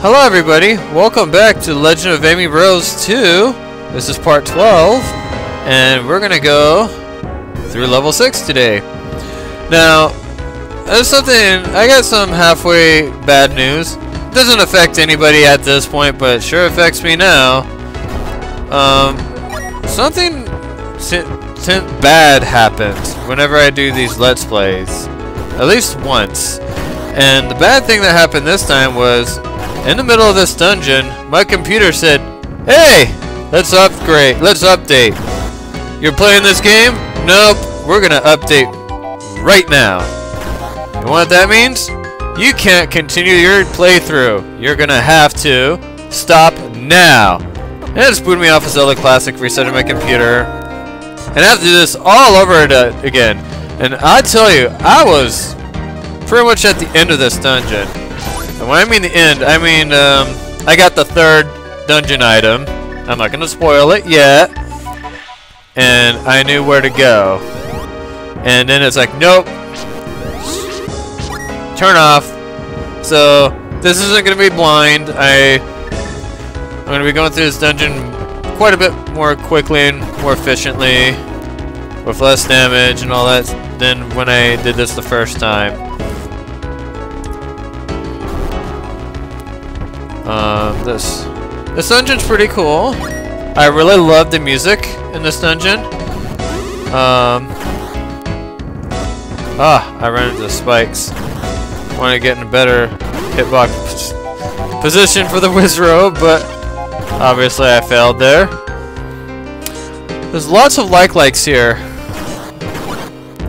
Hello everybody, welcome back to Legend of Amy Rose 2. This is part 12, and we're gonna go through level 6 today. Now, there's something, I got some halfway bad news. Doesn't affect anybody at this point, but sure affects me now. Um, something bad happens whenever I do these Let's Plays. At least once. And the bad thing that happened this time was, in the middle of this dungeon, my computer said, Hey! Let's upgrade, let's update. You're playing this game? Nope, we're gonna update right now. And what that means? You can't continue your playthrough. You're gonna have to stop now. And it just booted me off of Zelda Classic, resetting my computer. And I have to do this all over uh, again. And I tell you, I was pretty much at the end of this dungeon. And when I mean the end, I mean, um, I got the third dungeon item. I'm not to spoil it yet. And I knew where to go. And then it's like, nope. Turn off. So, this isn't to be blind. I, I'm to be going through this dungeon quite a bit more quickly and more efficiently. With less damage and all that than when I did this the first time. Um, this this dungeon's pretty cool. I really love the music in this dungeon. Um, ah, I ran into the spikes. Want to get in a better hitbox position for the Wizzrobe, but obviously I failed there. There's lots of like likes here.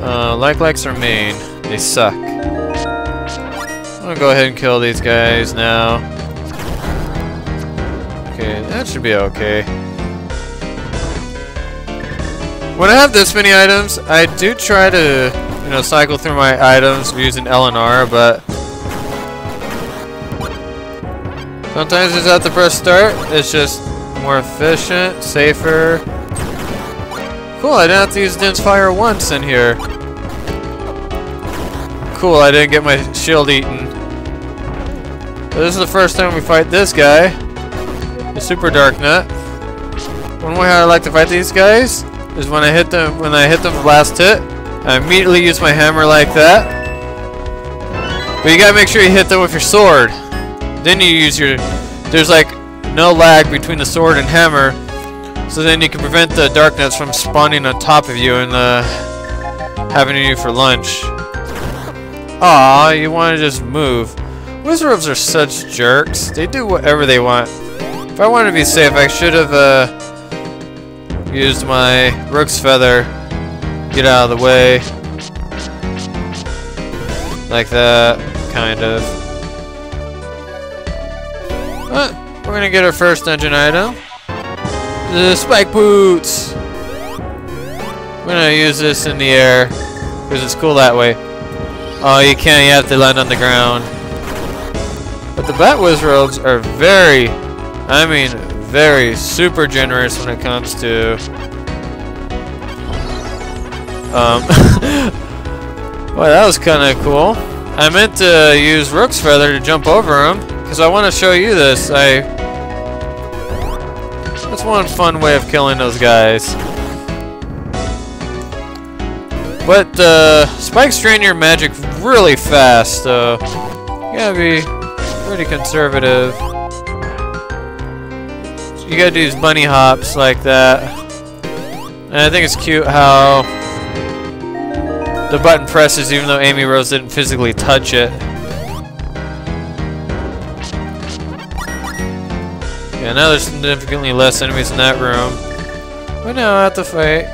Uh, like likes are mean. They suck. I'm gonna go ahead and kill these guys now. Okay, that should be okay. When I have this many items, I do try to, you know, cycle through my items using L and R, but sometimes it's at the press start. It's just more efficient, safer. Cool, I didn't have to use Din's Fire once in here. Cool, I didn't get my shield eaten. this is the first time we fight this guy the Super Dark Nut. One way I like to fight these guys is when I hit them when I hit them last hit, I immediately use my hammer like that. But you gotta make sure you hit them with your sword. Then you use your there's like no lag between the sword and hammer. So then you can prevent the dark from spawning on top of you and uh, having you for lunch. Aw, you want to just move. Wizards are such jerks. They do whatever they want. If I wanted to be safe, I should have uh, used my Roc's Feather. Get out of the way. Like that, kind of. But we're gonna get our first dungeon item. The spike boots! I'm gonna use this in the air, because it's cool that way. Oh, you can't, you have to land on the ground. But the Bat Wizzrobes are very I mean, very super generous when it comes to um well that was kinda cool. I meant to use Roc's Feather to jump over him, because I want to show you this. I That's one fun way of killing those guys. But uh, spikes drain your magic really fast, so you gotta be pretty conservative. You gotta do these bunny hops like that. And I think it's cute how the button presses even though Amy Rose didn't physically touch it. Yeah, now there's significantly less enemies in that room. But now I have to fight.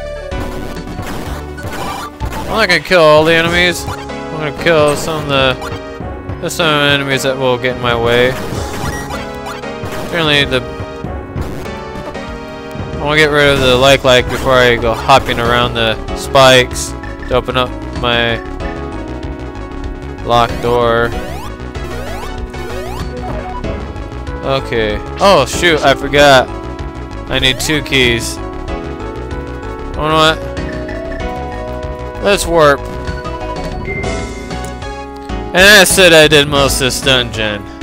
I'm not gonna kill all the enemies. I'm gonna kill some of the there's some enemies that will get in my way. Apparently the want to get rid of the like like before I go hopping around the spikes to open up my locked door. Okay. Oh shoot, I forgot. I need two keys. You know what? Let's warp. And I said I did most of this dungeon.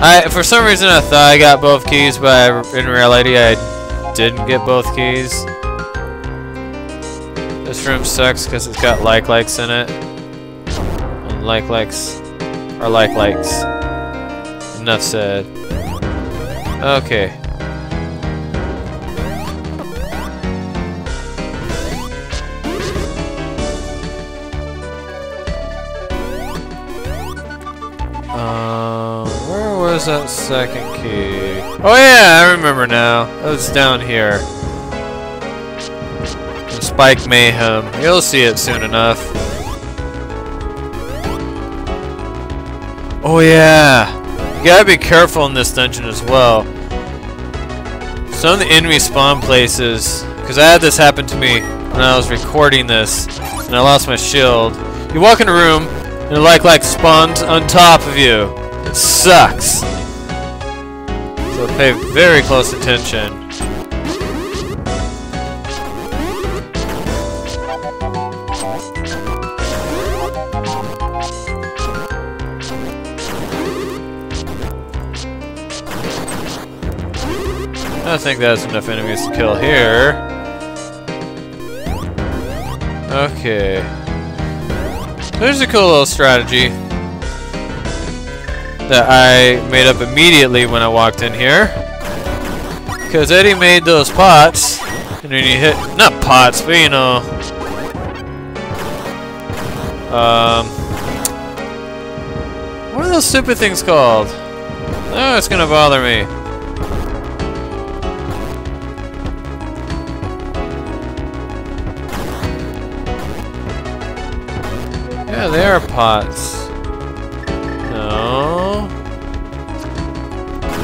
I for some reason I thought I got both keys, but I, in reality I didn't get both keys. This room sucks because it's got like likes in it. And like likes are like likes. Enough said. Okay. That second key? Oh yeah, I remember now. It was down here. Spike Mayhem. You'll see it soon enough. Oh yeah! You gotta be careful in this dungeon as well. Some of the enemy spawn places, because I had this happen to me when I was recording this, and I lost my shield. You walk in a room, and it like like spawns on top of you. It sucks. So pay very close attention. I think that's enough enemies to kill here. Okay. There's a cool little strategy that I made up immediately when I walked in here. Because Eddie made those pots, and then you hit, not pots, but you know, um, what are those stupid things called? Oh, it's gonna bother me. Yeah, they are pots.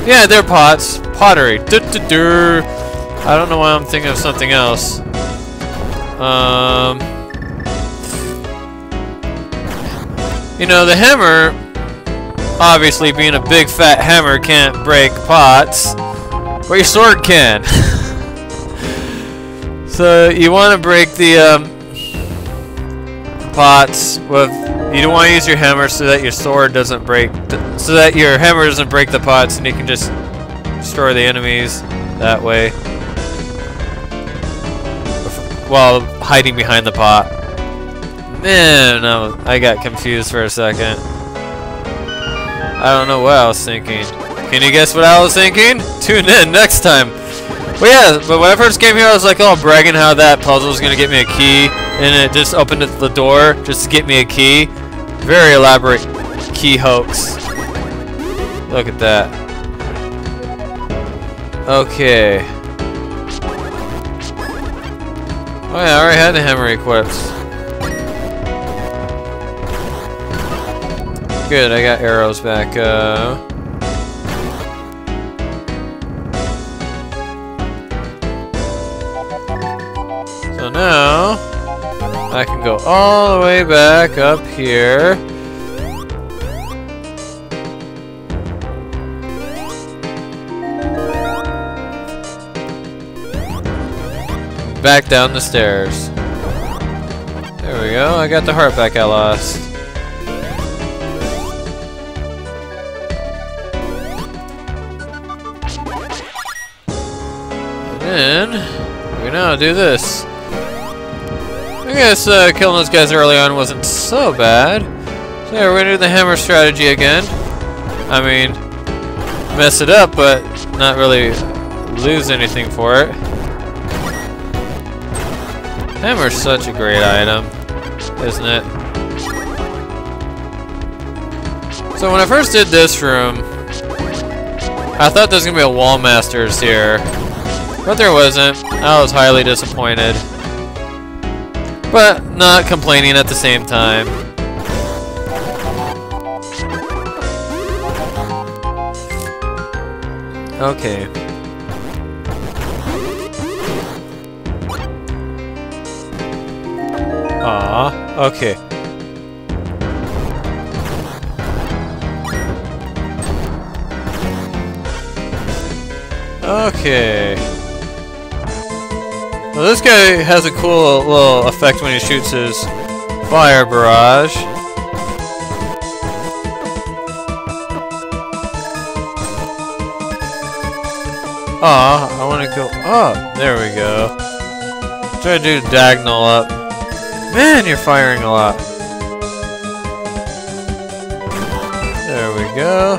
Yeah, they're pots. Pottery. I don't know why I'm thinking of something else. Um. You know, the hammer, obviously being a big fat hammer, can't break pots, but your sword can. so you want to break the um, pots with you don't want to use your hammer so that your sword doesn't break so that your hammer doesn't break the pots and you can just destroy the enemies that way. While hiding behind the pot. Man I got confused for a second. I don't know what I was thinking. Can you guess what I was thinking? Tune in next time. Well yeah but when I first came here I was like oh bragging how that puzzle was gonna get me a key. And it just opened the door just to get me a key. Very elaborate key hoax. Look at that. Okay. Oh yeah, I already had the hammer equipped. Good, I got arrows back. Uh, so now I can go all the way back up here. Back down the stairs. There we go, I got the heart back I lost. And then, we now do this. I guess uh, killing those guys early on wasn't so bad. So yeah, we're gonna do the hammer strategy again. I mean, mess it up, but not really lose anything for it. Hammer's such a great item, isn't it? So when I first did this room, I thought there was gonna be a wall masters here, but there wasn't. I was highly disappointed but not complaining at the same time. Okay. Ah, okay. Okay. Well, this guy has a cool little effect when he shoots his fire barrage. Ah, I want to go up. There we go. Try to do diagonal up. Man, you're firing a lot. There we go.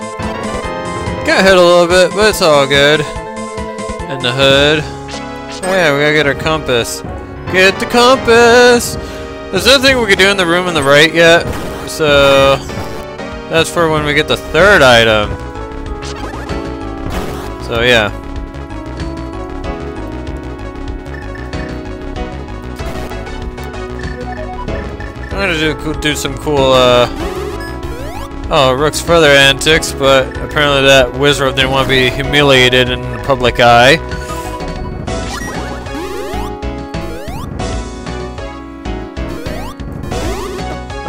Got hit a little bit, but it's all good. In the hood. Oh yeah, we gotta get our compass. Get the compass! There's nothing we could do in the room on the right yet, so that's for when we get the third item. So yeah. I'm gonna do do some cool uh oh Roc's Feather antics, but apparently that wizard didn't want to be humiliated in the public eye.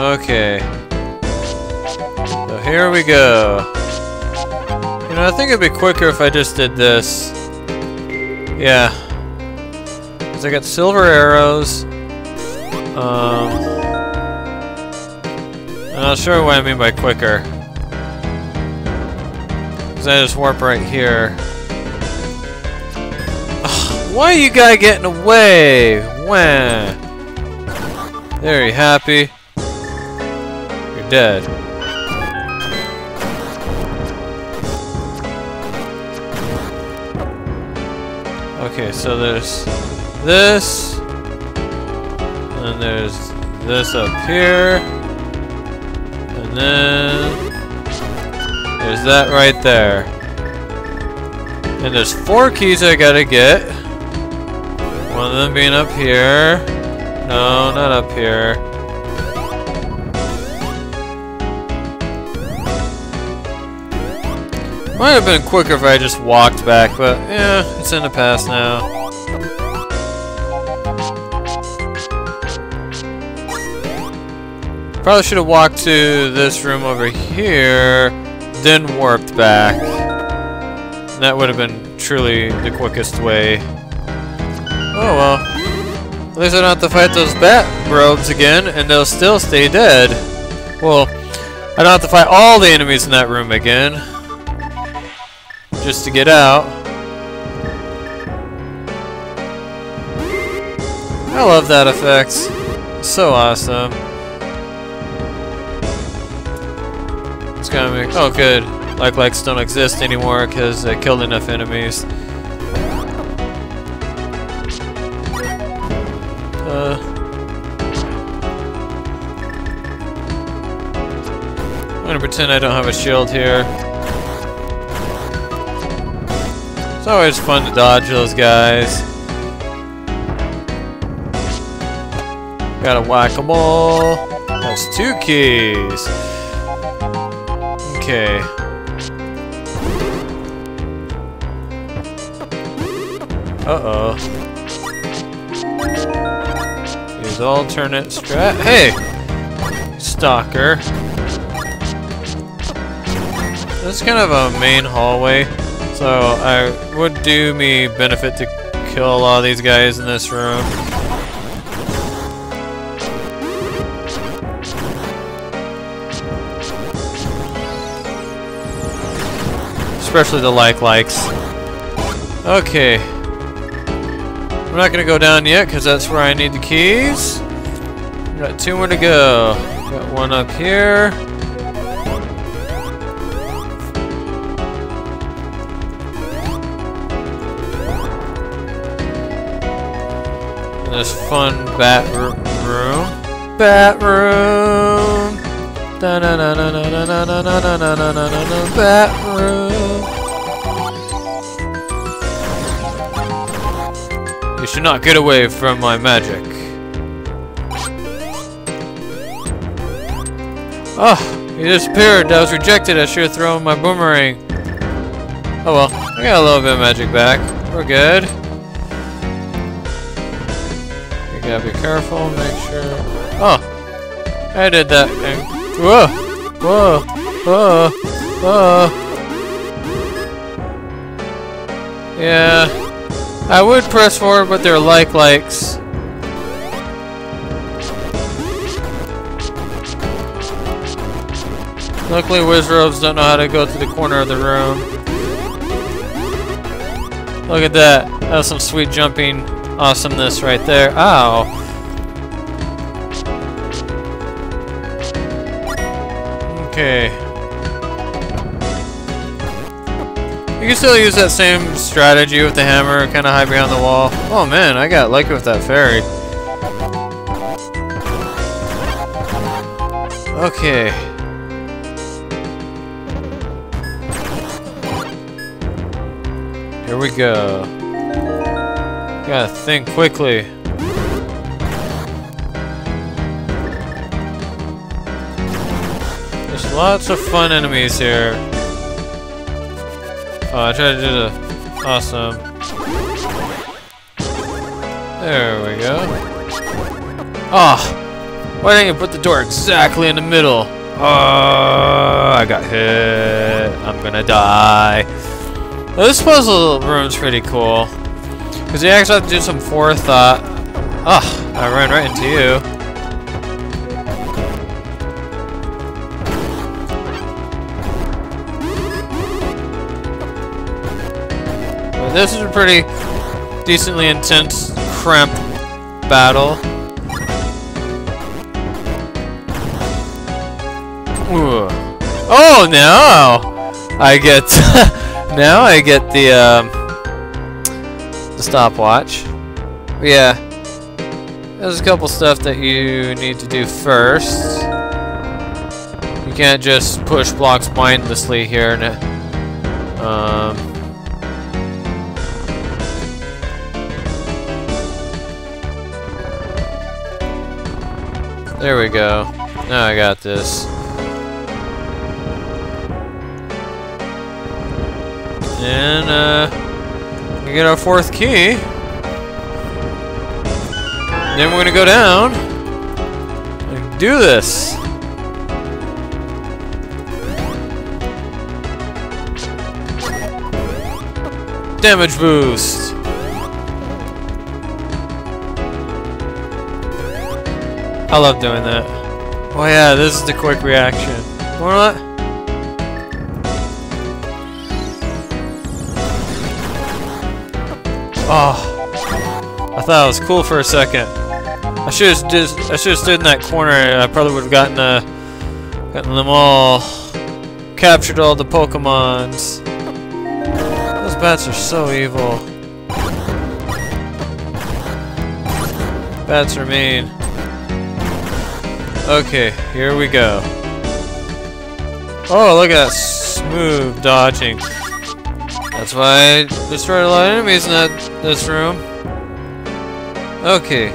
Okay. So here we go. You know, I think it'd be quicker if I just did this. Yeah. Because I got silver arrows. Um, I'm not sure what I mean by quicker. Because I just warp right here. Why are you guy getting away? When? You happy? Dead. Okay, so there's this, and there's this up here, and then there's that right there. And there's four keys I gotta get. One of them being up here. No, not up here. Might have been quicker if I just walked back, but yeah, it's in the past now. Probably should have walked to this room over here, then warped back. That would have been truly the quickest way. Oh well. At least I don't have to fight those bat robes again, and they'll still stay dead. Well, I don't have to fight all the enemies in that room again just to get out. I love that effect. So awesome. It's gonna make oh good. Like likes don't exist anymore because I killed enough enemies. Uh I'm gonna pretend I don't have a shield here. It's always fun to dodge those guys. Got a whack-a-mole. That's two keys. Okay. Uh-oh. Use alternate strat. Hey! Stalker. This is kind of a main hallway. So, I would do me benefit to kill a lot of these guys in this room. Especially the like-likes. Okay. I'm not gonna go down yet, because that's where I need the keys. Got two more to go. Got one up here. Fun bat room. Bat room. Da na na na na na na na na na na na na na bat room. You should not get away from my magic. Oh, he disappeared. I was rejected. I should have thrown my boomerang. Oh well, I got a little bit of magic back. We're good. Yeah, be careful, make sure. Oh! I did that thing. Whoa! Whoa! Whoa! Whoa! Yeah. I would press forward, but they're like likes. Luckily, Wizzrobes don't know how to go to the corner of the room. Look at that. That's some sweet jumping awesomeness right there. Ow. Okay. You can still use that same strategy with the hammer, kind of hide behind the wall. Oh man, I got lucky with that fairy. Okay. Here we go. Gotta think quickly. There's lots of fun enemies here. Oh, I tried to do the awesome. There we go. Ah! Oh, why didn't you put the door exactly in the middle? Oh, I got hit. I'm gonna die. This puzzle room's pretty cool. Because you actually have to do some forethought. Ah, I ran right into you. this is a pretty decently intense cramp battle. Ooh. Oh, now I get now I get the um, stopwatch. Yeah, there's a couple stuff that you need to do first. You can't just push blocks mindlessly here. Um, There we go. Now I got this. And, uh, we get our fourth key. Then we're gonna go down and do this. Damage boost. I love doing that. Oh yeah, this is the quick reaction. Want Oh, I thought it was cool for a second. I should have just I should have stood in that corner. I probably would have gotten uh, gotten them all, captured all the Pokemons. Those bats are so evil. Bats are mean. Okay, here we go. Oh, look at that smooth dodging. That's why I destroyed a lot of enemies in that this room. Okay.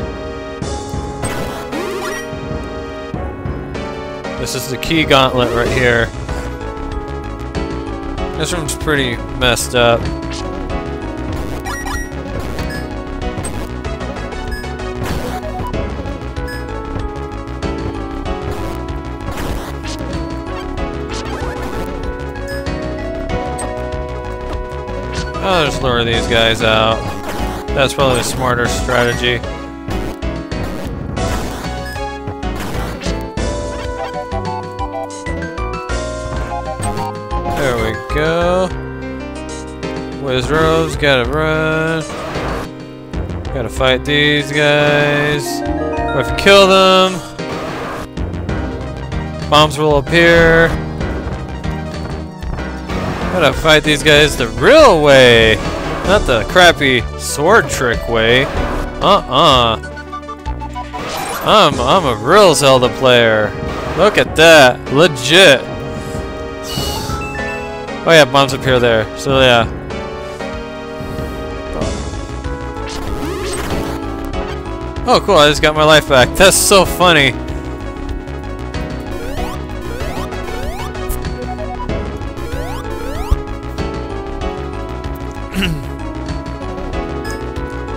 This is the key gauntlet right here. This room's pretty messed up. I'll just lure these guys out. That's probably a smarter strategy. There we go. Wizzrobes, gotta run. Gotta fight these guys. We have to kill them. Bombs will appear. Gotta fight these guys the real way, not the crappy sword trick way. Uh-uh. I'm I'm a real Zelda player. Look at that, legit. Oh yeah, bombs appear there. So yeah. Oh cool, I just got my life back. That's so funny.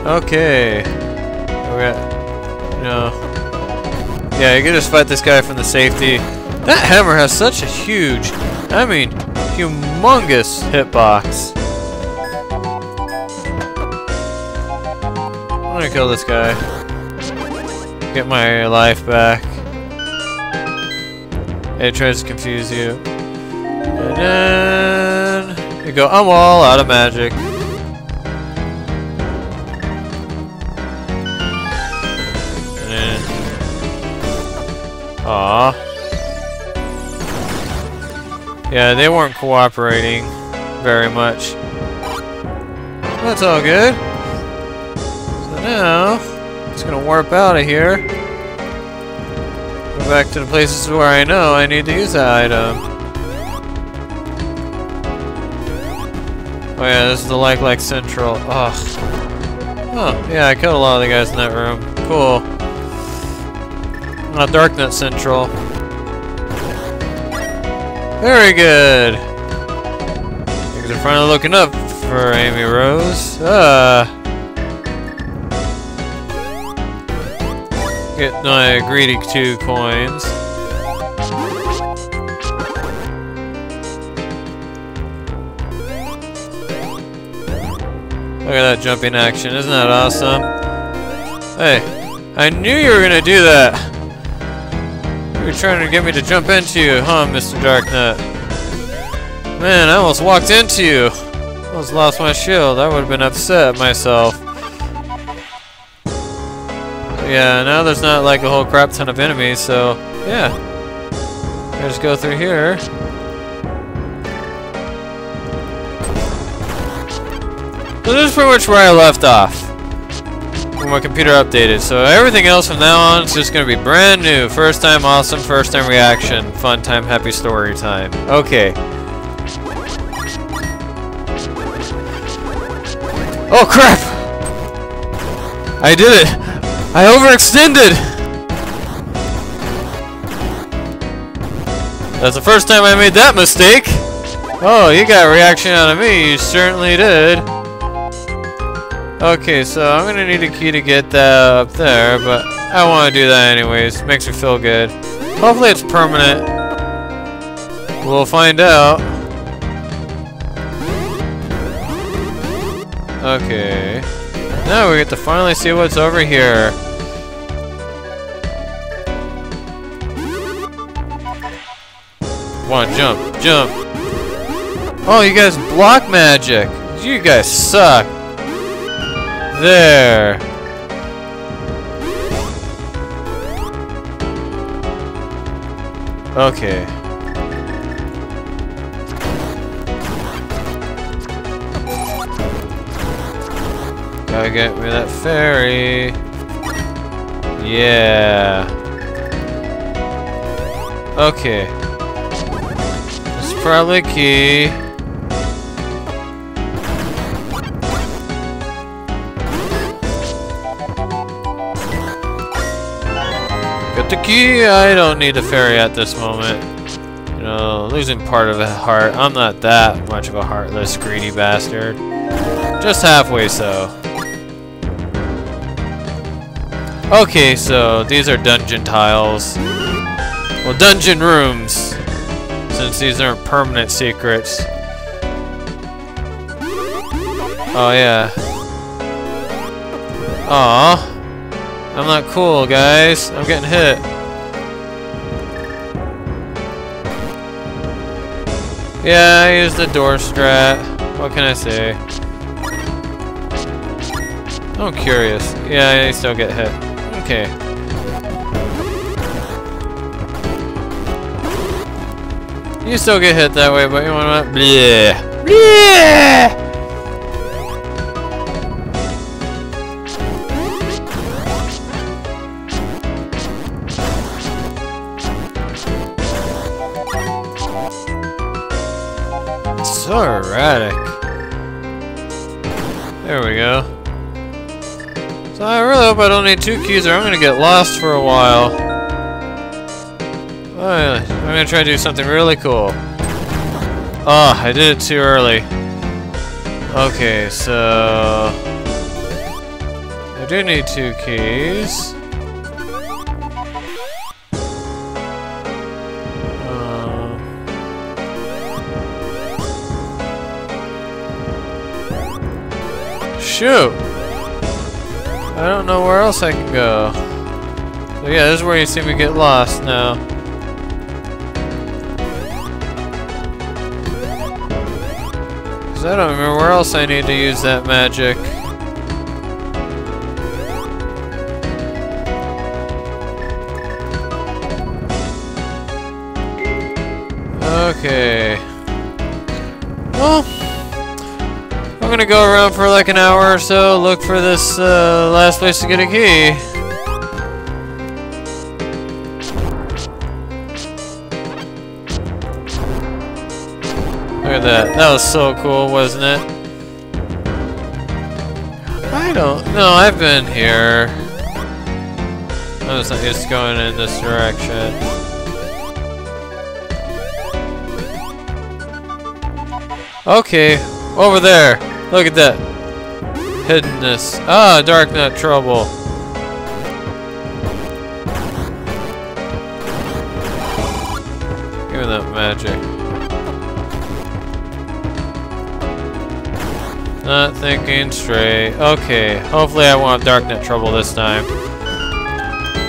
Okay. We got, know, yeah, you can just fight this guy from the safety. That hammer has such a huge, I mean, humongous hitbox. I'm gonna kill this guy. Get my life back. It tries to confuse you. And then you go, I'm all out of magic. Yeah, they weren't cooperating very much. That's all good. So now, it's gonna warp out of here. Go back to the places where I know I need to use that item. Oh yeah, this is the Like Like Central. Ugh. Oh, yeah, I killed a lot of the guys in that room. Cool. Uh, Darknut Central. Very good. Things are finally looking up for Amy Rose. Uh. Get my greedy two coins. Look at that jumping action, isn't that awesome? Hey, I knew you were gonna do that! You were trying to get me to jump into you, huh, Mr. Darknut? Man, I almost walked into you! I almost lost my shield, I would have been upset myself. Yeah, now there's not like a whole crap ton of enemies, so yeah. Just go through here. So this is pretty much where I left off. When my computer updated. So everything else from now on is just going to be brand new. First time awesome, first time reaction, fun time, happy story time. Okay. Oh crap! I did it! I overextended! That's the first time I made that mistake! Oh, you got a reaction out of me, you certainly did. Okay, so I'm gonna need a key to get that up there, but I want to do that anyways. Makes me feel good. Hopefully it's permanent. We'll find out. Okay. Now we get to finally see what's over here. One jump, jump. Oh, you guys block magic. You guys suck. There. Okay. Gotta get me that fairy. Yeah. Okay. Is probably key. The key! I don't need the fairy at this moment. You know, losing part of a heart. I'm not that much of a heartless, greedy bastard. Just halfway so. Okay, so these are dungeon tiles. Well, dungeon rooms. Since these aren't permanent secrets. Oh, yeah. Aw. I'm not cool, guys. I'm getting hit. Yeah, I used the door strat. What can I say? I'm curious. Yeah, I still get hit. Okay. You still get hit that way, but you want to... Bleh. Bleh! Erratic. There we go. So I really hope I don't need two keys or I'm gonna get lost for a while. Oh, I'm gonna try to do something really cool. Oh, I did it too early. Okay, so... I do need two keys. shoot! I don't know where else I can go. So yeah, this is where you see me get lost now. Cause I don't remember where else I need to use that magic. Okay. Gonna go around for like an hour or so, look for this uh, last place to get a key. Look at that. That was so cool, wasn't it? I don't know. I've been here. I was not used to going in this direction. Okay, over there. Look at that. Hiddenness. Ah, Dark Nut Trouble. Give me that magic. Not thinking straight. Okay, hopefully I won't have Darknut trouble this time.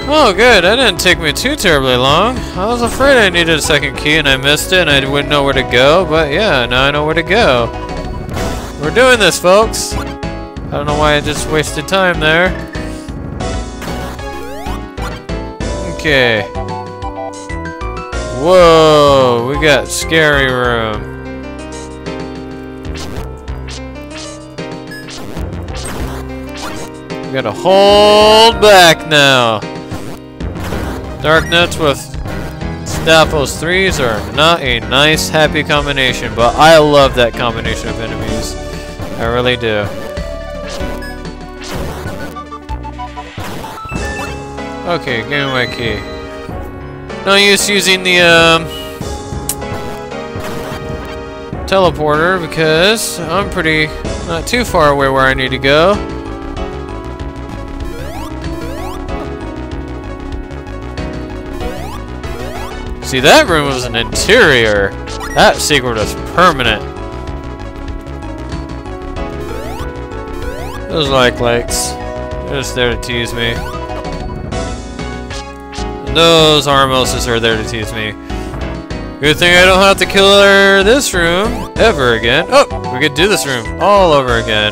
Oh, good. That didn't take me too terribly long. I was afraid I needed a second key and I missed it and I wouldn't know where to go, but yeah, now I know where to go. We're doing this, folks. I don't know why I just wasted time there. Okay. Whoa, we got scary room. We gotta hold back now. Dark Nuts with Stalfos 3s are not a nice, happy combination, but I love that combination of enemies. I really do. Okay, give me my key. No use using the, um, teleporter because I'm pretty not too far away where I need to go. See, that room was an interior. That secret was permanent. Those like likes. They're just there to tease me. And those Armoses are there to tease me. Good thing I don't have to kill her this room ever again. Oh, we could do this room all over again.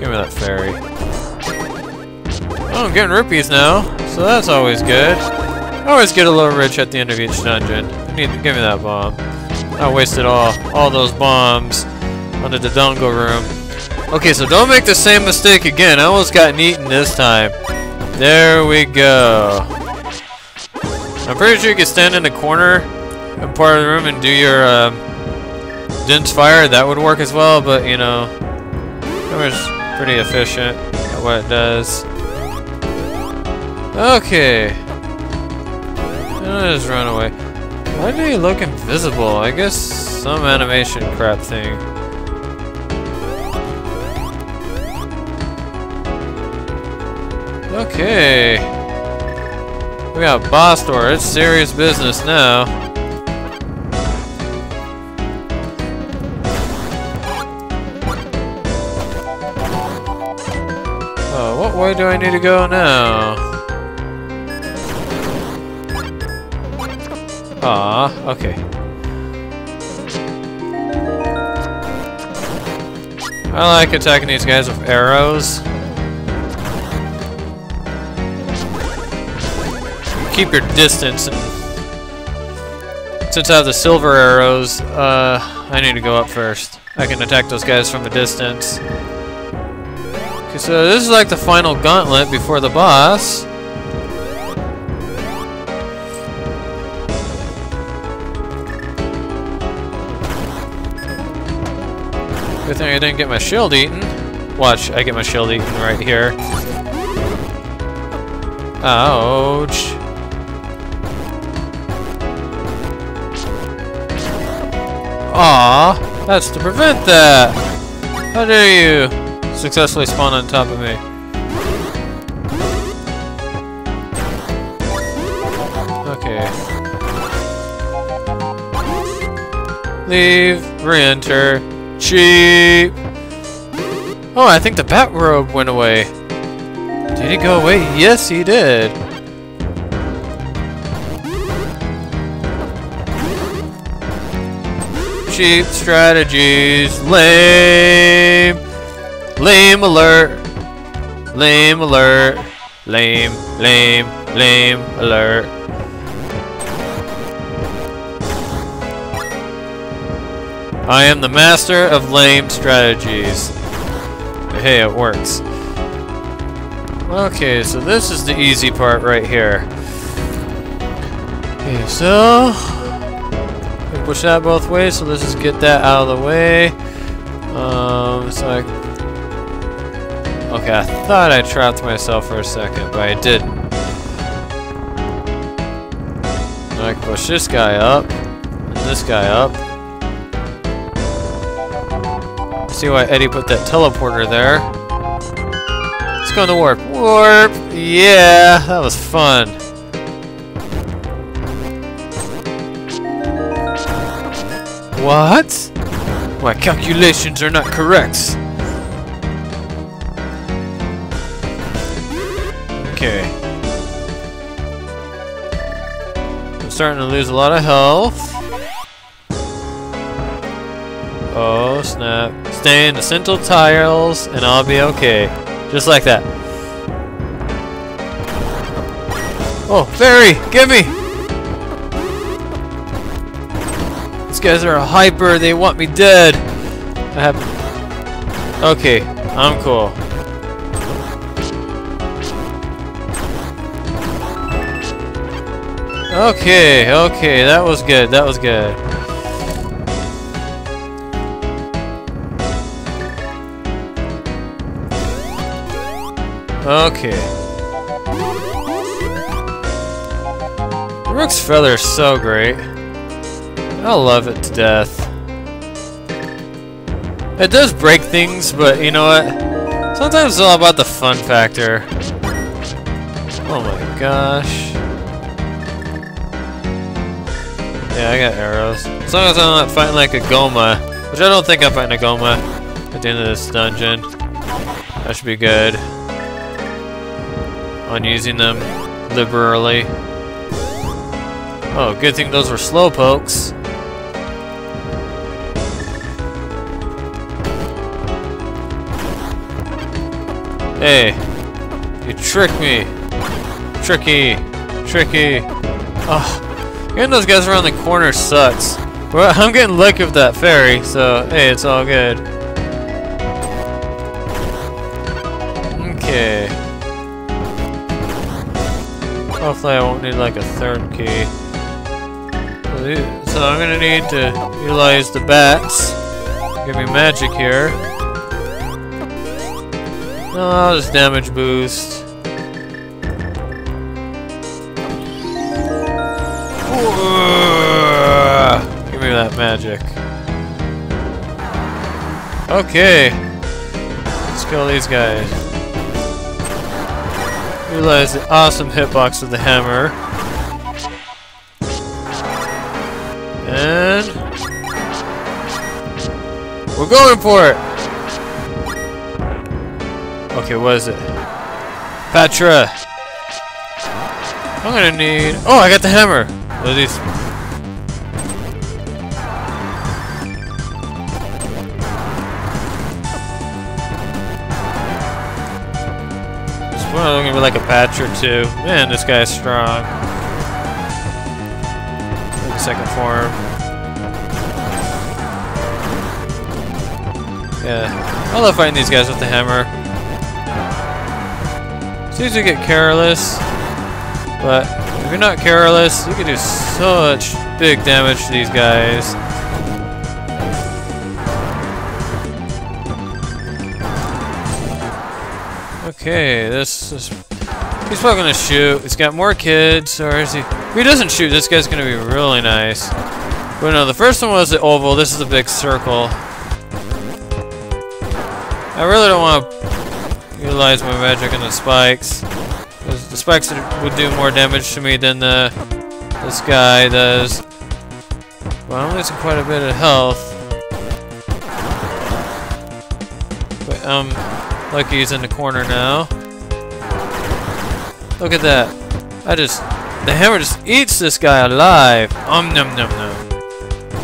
Give me that fairy. Oh, I'm getting rupees now, so that's always good. I always get a little rich at the end of each dungeon. Need give me that bomb. I wasted all all those bombs under the Dodongo room. Okay, so don't make the same mistake again. I almost got eaten this time. There we go. I'm pretty sure you can stand in the corner in part of the room and do your um, Din's Fire. That would work as well, but you know, it was pretty efficient at what it does. Okay. I'll just run away. Why do you look invisible? I guess some animation crap thing. Okay. We got boss door. It's serious business now. Oh, what way do I need to go now? Ah, okay. I like attacking these guys with arrows. Keep your distance. And since I have the silver arrows, uh, I need to go up first. I can attack those guys from a distance. Okay, so this is like the final gauntlet before the boss. Good thing I didn't get my shield eaten. Watch, I get my shield eaten right here. Ouch. Aw, that's to prevent that. How dare you successfully spawn on top of me. Okay. Leave, re-enter, cheap. Oh, I think the bat robe went away. Did he go away? Yes, he did. Cheap strategies. Lame. Lame alert. Lame alert. Lame. Lame. Lame alert. I am the master of lame strategies. Hey, it works. Okay, so this is the easy part right here. Okay, so... Push that both ways, so let's just get that out of the way. Um, so I... Okay, I thought I trapped myself for a second, but I didn't. I can push this guy up, and this guy up. See why Eddie put that teleporter there. Let's go in the warp. Warp! Yeah, that was fun. What? My calculations are not correct. Okay. I'm starting to lose a lot of health. Oh, snap. Stay in the central tiles, and I'll be okay. Just like that. Oh, fairy! Give me! These guys are hyper, they want me dead. I have... Okay, I'm cool. Okay, okay, that was good, that was good. Okay. Roc's Feather is so great. I love it to death. It does break things, but you know what? Sometimes it's all about the fun factor. Oh my gosh. Yeah, I got arrows. As long as I'm not fighting like a Gohma, which I don't think I'm fighting a Gohma at the end of this dungeon. That should be good. On using them liberally. Oh, good thing those were slow pokes. Hey, you tricked me. Tricky, tricky. Oh, getting those guys around the corner sucks. Well, I'm getting lucky with that fairy, so hey, it's all good. Okay. Hopefully I won't need like a third key. So I'm gonna need to utilize the bats. Give me magic here. No, I'll just damage boost. Give me that magic. Okay. Let's kill these guys. Utilize the awesome hitbox of the hammer. And... We're going for it! Okay, what is it? Patra! I'm gonna need... Oh, I got the hammer! What are one gonna be like a patch or two. Man, this guy's strong. Second form. Yeah. I love fighting these guys with the hammer. It's easy to get careless, but if you're not careless, you can do such big damage to these guys. Okay, this is... He's probably gonna shoot. He's got more kids, or is he... If he doesn't shoot, this guy's gonna be really nice. But no, the first one was the oval, this is a big circle. I really don't want to utilize my magic on the spikes. The spikes would do more damage to me than the this guy does. Well, I'm losing quite a bit of health. But um, lucky he's in the corner now. Look at that. I just, the hammer just eats this guy alive. Um, num num num.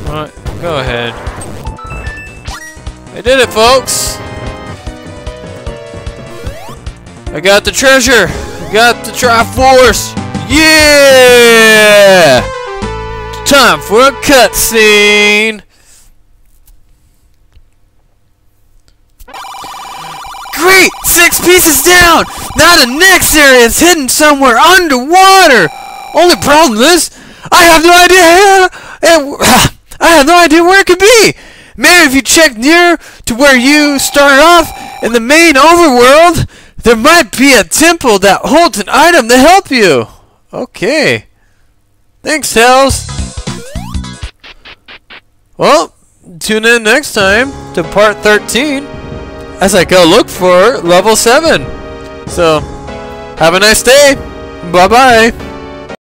Alright, go ahead. I did it, folks! I got the treasure! I got the Triforce! Yeah! Time for a cutscene! Great! Six pieces down! Now the next area is hidden somewhere underwater! Only problem is, I have no idea I have no idea where it could be! Maybe if you check near to where you start off in the main overworld, there might be a temple that holds an item to help you. Okay. Thanks, Tails. Well, tune in next time to part 13 as I go look for level 7. So, have a nice day. Bye-bye.